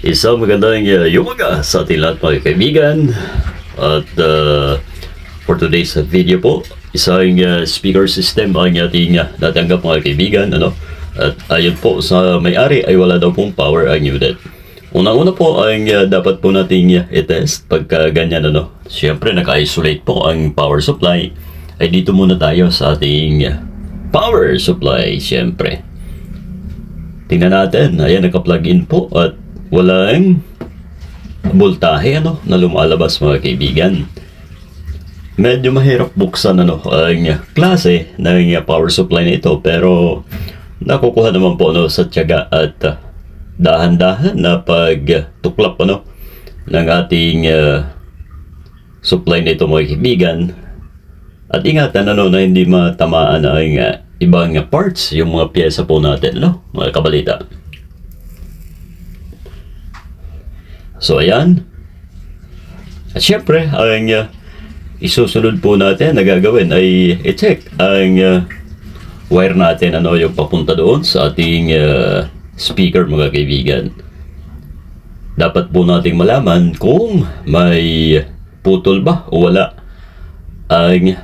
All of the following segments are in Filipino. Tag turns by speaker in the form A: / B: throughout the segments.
A: Isang magandang uh, yumaga sa ating lahat mga kaibigan. At uh, for today's video po, isang uh, speaker system ang ating uh, natanggap mga kaibigan. Ano? At ayon po sa may-ari ay wala daw pong power ang unit. Unang-una po ang uh, dapat po nating uh, i-test pagka ganyan. Ano? Siyempre naka-isolate po ang power supply. Ay dito muna tayo sa ating uh, power supply siyempre. Tingnan natin, ayan naka-plug in po at walang voltahe ano, na lumalabas mga kaibigan. Medyo mahirap buksan ano, ang klase ng power supply na ito pero nakukuha naman po ano, sa tiyaga at dahan-dahan na pagtuklap ano, ng ating uh, supply na ito mga kaibigan. At ingatan ano, na hindi matamaan ang uh, ibang parts, yung mga pyesa po natin, no? mga kabalita. So, ayan. At syempre, ang uh, isusunod po natin na gagawin ay i-check ang uh, wire natin, ano, yung papunta doon sa ating uh, speaker, mga kaibigan. Dapat po nating malaman kung may putol ba o wala ang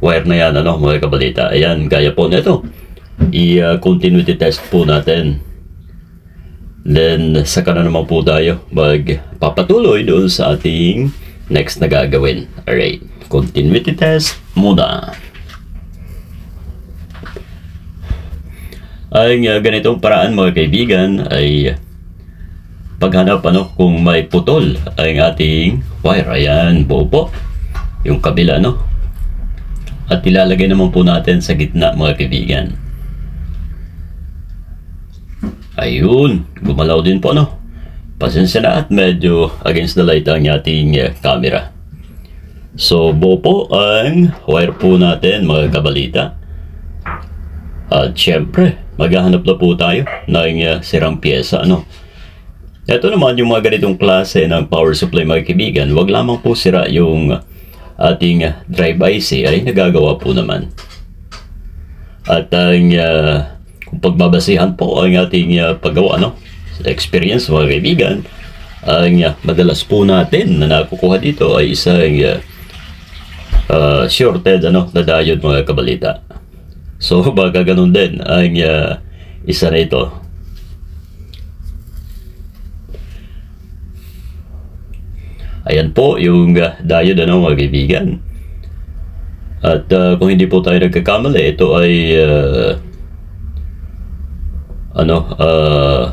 A: wire na yan, ano, mga kabalita. Ayan, gaya po nito. I-continuity test po natin. Then, saka na naman po tayo magpapatuloy doon sa ating next na gagawin. Alright, continuity test muna. Ang uh, ganitong paraan mga kaibigan ay paghanap ano kung may putol ang ating wire. Ayan, buo po. Yung kabila no. At ilalagay naman po natin sa gitna mga kaibigan. Ayun, gumalaw din po no. Pasensya na at medyo against the light ang ating uh, camera. So, buo po ang wire po natin mga kabalita. At syempre, maghahanap na po tayo ng uh, sirang pyesa. Ano? Ito naman yung mga ganitong klase ng power supply mga kaibigan. Huwag lamang po sira yung ating drive IC ay nagagawa po naman. At ang uh, kung pagbabasihan po ang ating uh, paggawa no? experience mga kaibigan, ang uh, madalas po natin na nakukuha dito ay isang uh, uh, shorted ano, na diode mga kabalita. So baka ganun din ang uh, isa na ito. Ayan po yung uh, diode ano mga kaibigan. At uh, kung hindi po tayo nagkakamali, ito ay uh, ano, uh,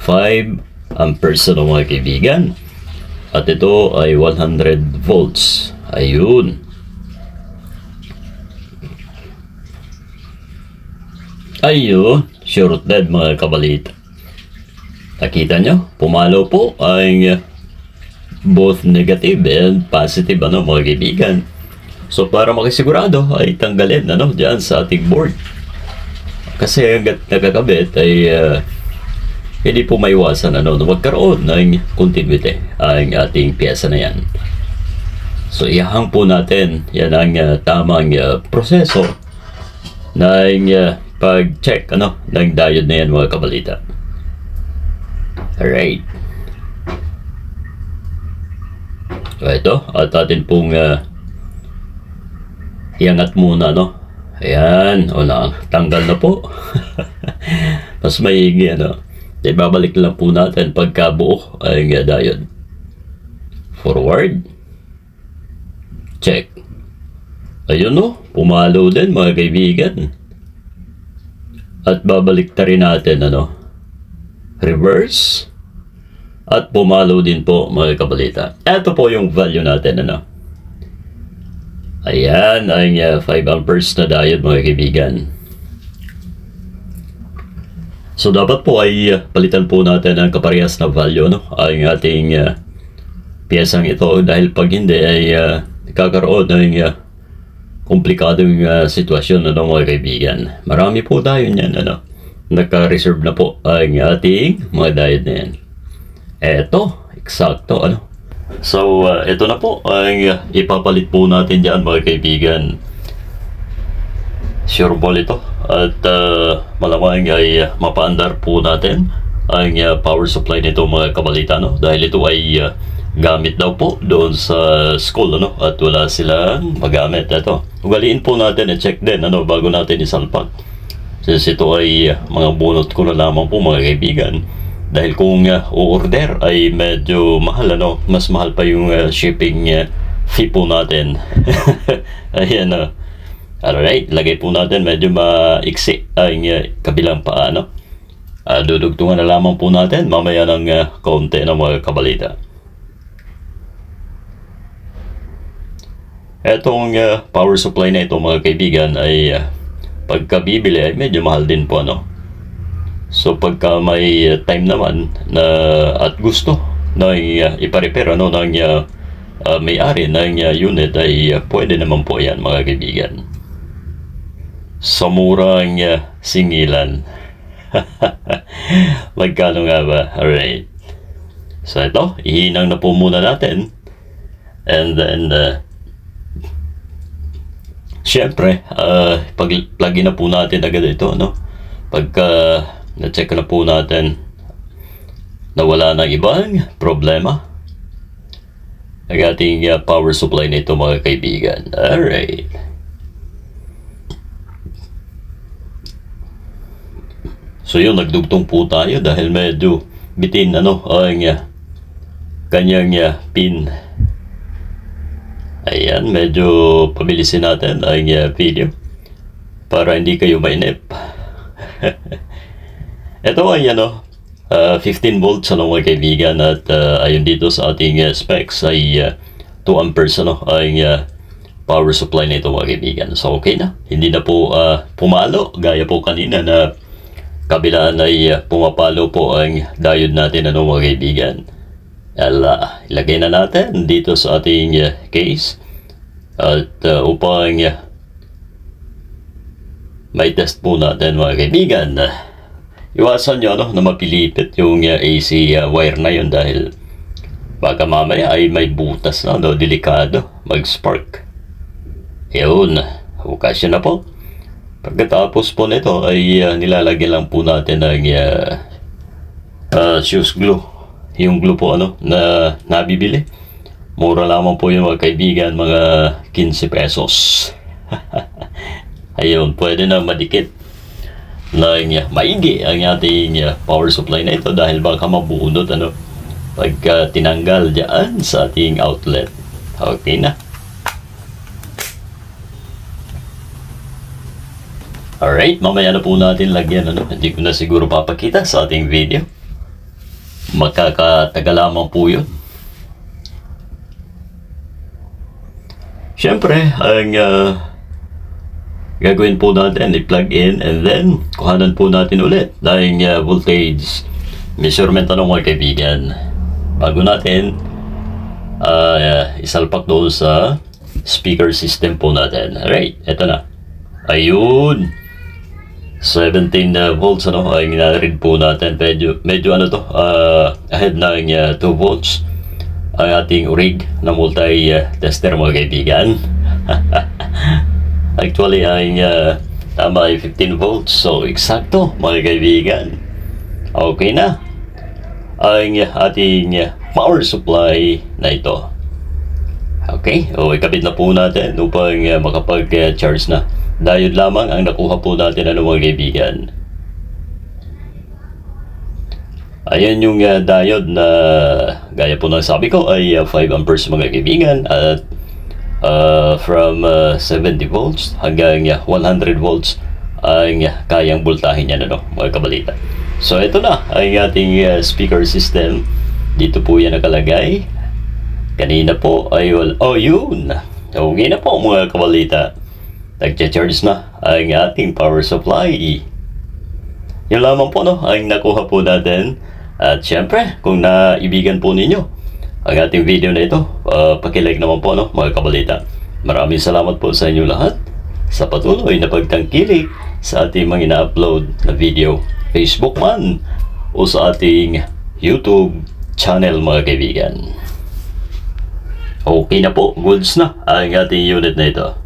A: 5 amperes ano mga kaibigan. At ito ay 100 volts. Ayun. Ayun, dead mga kabalita. Nakita nyo, pumalo po ang both negative and positive ano mga kaibigan. So para makisigurado ay tanggalin ano diyan sa ating board. Kasi hanggat nakakabit ay uh, hindi po maiwasan ano na magkaroon ng continuity ang ating pyesa na yan. So ihang po natin yan ang uh, tamang uh, proseso ng uh, pag-check ano ng diode na yan mga kabalita. Alright. So ito, at atin pong uh, iangat muna, no? Ayan, o na, tanggal na po. Mas maigi, ano? Ibabalik lang po natin pagkabuo ang uh, diode. Forward. Check. Ayun, no? Pumalo din, mga kaibigan. At babalik ta rin natin, ano? Reverse. At pumalo din po mga kabalita. Ito po yung value natin ano. Ayan ang uh, 5 amperes na diode mga kaibigan. So dapat po ay uh, palitan po natin ang kaparehas na value no? ang ating uh, piyesang ito dahil pag hindi ay uh, kakaroon ng uh, komplikadong uh, sitwasyon ano mga kaibigan. Marami po tayo niyan ano. Naka-reserve na po ang ating mga diode na yan. Eto, eksakto ano. So, uh, ito na po ang uh, ipapalit po natin diyan mga kaibigan. Sure ball ito. At uh, malamang ay uh, mapaandar po natin ang uh, power supply nito mga kabalita no? Dahil ito ay uh, gamit daw po doon sa school ano? At wala silang magamit. Ito ugaliin po natin i-check din ano? Bago natin isalpak. Since ito ay uh, mga bunot ko na lamang po mga kaibigan dahil kung uh, o-order ay medyo mahal ano mas mahal pa yung uh, shipping uh, fee po natin. Ayan uh, alright lagay po natin medyo maiksi ang uh, kabilang paa no uh, dudugtungan na lamang po natin mamaya ng uh, kaunti ng mga kabalita. Etong uh, power supply na ito mga kaibigan ay uh, pagka bibili ay medyo mahal din po ano. So pagka may uh, time naman na at gusto na uh, ipa-repair ano ng uh, uh, may-ari ng uh, unit ay uh, pwede naman po yan mga kaibigan. Sa murang uh, singilan. Magkano nga ba? Alright. So ito, ihinang na po muna natin. And then, uh, Siyempre, uh, pag lagi na po natin agad ito, no? Pagka uh, na-check na po natin na wala na ibang problema ang ating uh, power supply nito mga kaibigan. Alright. So yun, nagdugtong po tayo dahil medyo bitin ano ang uh, kanyang uh, pin Ayan, medyo pabilisin natin ang uh, video para hindi kayo mainip. Ito ay ano, uh, 15 volts ano mga kaibigan at uh, ayon dito sa ating uh, specs ay uh, 2 amperes ano ang uh, power supply nito mga kaibigan. So okay na, hindi na po uh, pumalo gaya po kanina na kabilaan ay uh, pumapalo po ang diode natin ano mga kaibigan. Ala, ilagay na natin dito sa ating uh, case at uh, upang uh, may test po natin mga kaibigan. Iwasan nyo no, na mapilipit yung uh, AC uh, wire na yun dahil baka mamaya ay may butas na no, delikado mag-spark. Yun, okasyon na po. Pagkatapos po nito ay uh, nilalagyan lang po natin ng uh, uh, shoes glue yung glue po ano na nabibili. Mura lamang po yung mga kaibigan, mga 15 pesos. Ayun, pwede na madikit ng uh, maigi ang ating uh, power supply na ito dahil baka mabunot ano pagka tinanggal dyan sa ating outlet. Okay na. Alright, mamaya na po natin lagyan ano. Hindi ko na siguro papakita sa ating video makakataga lamang po yun. Siyempre, ang uh, gagawin po natin, i-plug in and then kuhanan po natin ulit ng uh, voltage measurement ano mga kaibigan. Bago natin uh, isalpak doon sa speaker system po natin. Alright, eto na. Ayun. 17 uh, volts ano ang na-read po natin medyo, medyo ano to uh, ahead ng uh, 2 volts ang ating rig na multi uh, tester mga kaibigan actually ang uh, tama ay 15 volts. So eksakto mga kaibigan. Okay na. Ang ating power supply na ito. Okay o ikabit na po natin upang uh, makapag-charge na. Diode lamang ang nakuha po natin ano mga kaibigan. Ayan yung uh, diode na gaya po ng sabi ko ay uh, 5 amperes mga kaibigan at uh, from uh, 70 volts hanggang uh, 100 volts ang uh, kayang voltahin niya ano, mga kabalita. So ito na ang ating uh, speaker system. Dito po yan nakalagay. Kanina po ay well, oh yun. Okay na po mga kabalita nagcha-charge na ang ating power supply. Yun lamang po no, ang nakuha po natin. At syempre, kung naibigan po ninyo ang ating video na ito, uh, pakilike naman po no, mga kabalita. Maraming salamat po sa inyo lahat sa patuloy na pagtangkilik sa ating mga ina-upload na video, Facebook man o sa ating YouTube channel mga kaibigan. Okay na po, goods na ang ating unit na ito.